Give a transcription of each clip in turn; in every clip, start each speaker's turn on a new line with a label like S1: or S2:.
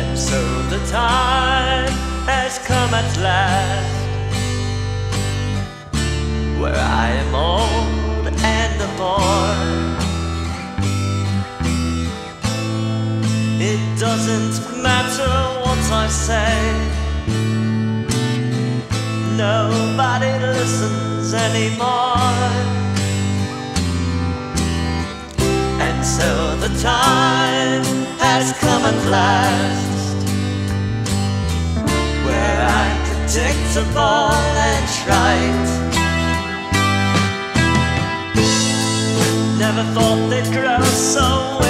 S1: And so the time has come at last Where I am old and the boy It doesn't matter what I say. Nobody listens anymore. And so the time has come at last. predictable and trite. Never thought they'd grow so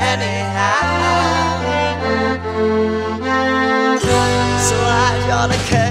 S1: anyhow. So I've got a